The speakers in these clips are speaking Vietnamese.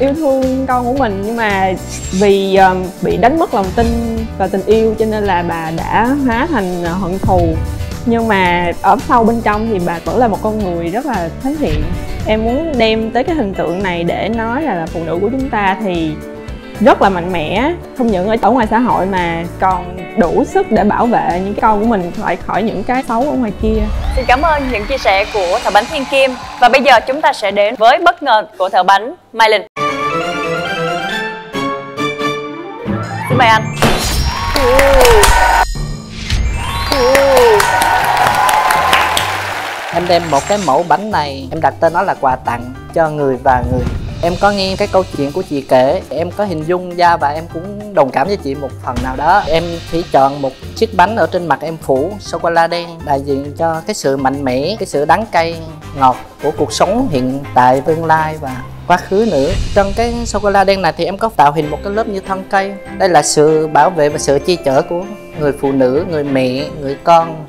yêu thương con của mình nhưng mà vì um, bị đánh mất lòng tin và tình yêu cho nên là bà đã hóa thành hận thù. Nhưng mà ở sâu bên trong thì bà vẫn là một con người rất là thể hiện em muốn đem tới cái hình tượng này để nói là, là phụ nữ của chúng ta thì rất là mạnh mẽ không những ở, ở ngoài xã hội mà còn đủ sức để bảo vệ những cái con của mình khỏi khỏi những cái xấu ở ngoài kia. Xin cảm ơn những chia sẻ của thợ bánh thiên kim. Và bây giờ chúng ta sẽ đến với bất ngờ của thợ bánh mai linh. Xin mời anh. Em đem một cái mẫu bánh này em đặt tên nó là quà tặng cho người và người em có nghe cái câu chuyện của chị kể, em có hình dung ra và em cũng đồng cảm với chị một phần nào đó. Em chỉ chọn một chiếc bánh ở trên mặt em phủ, sô cô la đen, đại diện cho cái sự mạnh mẽ, cái sự đắng cay ngọt của cuộc sống hiện tại, tương lai và quá khứ nữa. Trong cái sô cô la đen này thì em có tạo hình một cái lớp như thân cây. Đây là sự bảo vệ và sự chi chở của người phụ nữ, người mẹ, người con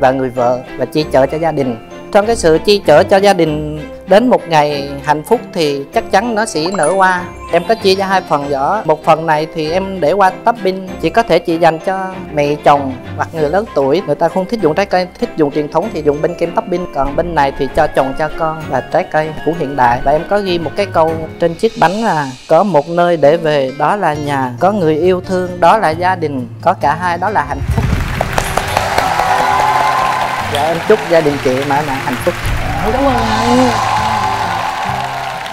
và người vợ và chi chở cho gia đình. Trong cái sự chi chở cho gia đình đến một ngày hạnh phúc thì chắc chắn nó sẽ nở hoa. Em có chia ra hai phần vỏ một phần này thì em để qua topping chỉ có thể chỉ dành cho mẹ chồng hoặc người lớn tuổi. Người ta không thích dùng trái cây, thích dùng truyền thống thì dùng bên kem topping còn bên này thì cho chồng, cho con là trái cây của hiện đại. Và em có ghi một cái câu trên chiếc bánh là, có một nơi để về, đó là nhà. Có người yêu thương, đó là gia đình. Có cả hai, đó là hạnh phúc. Dạ em chúc gia đình chị mãi mãi hạnh phúc. Cảm ơn anh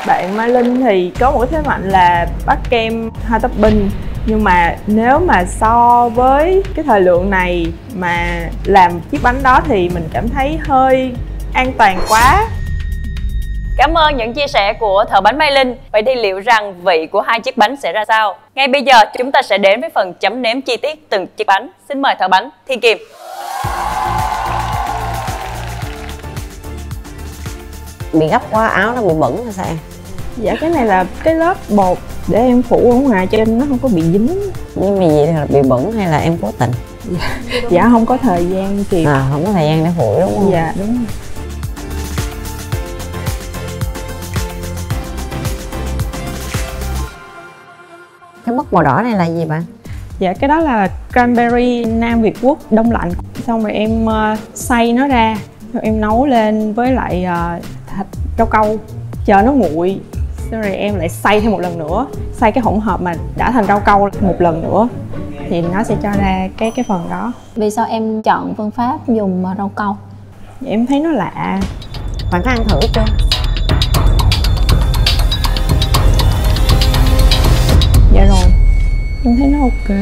bạn Mai Linh thì có một cái thế mạnh là bắt kem hai topping nhưng mà nếu mà so với cái thời lượng này mà làm chiếc bánh đó thì mình cảm thấy hơi an toàn quá. Cảm ơn những chia sẻ của thợ bánh Mai Linh. Vậy thì liệu rằng vị của hai chiếc bánh sẽ ra sao? Ngay bây giờ chúng ta sẽ đến với phần chấm nếm chi tiết từng chiếc bánh. Xin mời thợ bánh Thiên Kim. Bị gấp quá áo nó bị bẩn hay sao? em dạ cái này là cái lớp bột để em phủ ở ngoài cho nên nó không có bị dính. Nhưng mà vậy là bị bẩn hay là em cố tình? Dạ, dạ không có thời gian kịp. À không có thời gian để phủ đúng không? Dạ. Đúng. Rồi cái mứt màu đỏ này là gì bạn? Dạ cái đó là cranberry nam việt quốc đông lạnh. Xong rồi em uh, xay nó ra rồi em nấu lên với lại uh, thịt rau câu chờ nó nguội xong rồi em lại xay thêm một lần nữa. Xay cái hỗn hợp mà đã thành rau câu một lần nữa thì nó sẽ cho ra cái cái phần đó. Vì sao em chọn phương pháp dùng rau câu? Em thấy nó lạ. Bạn có ăn thử chưa? Dạ rồi. Em thấy nó ok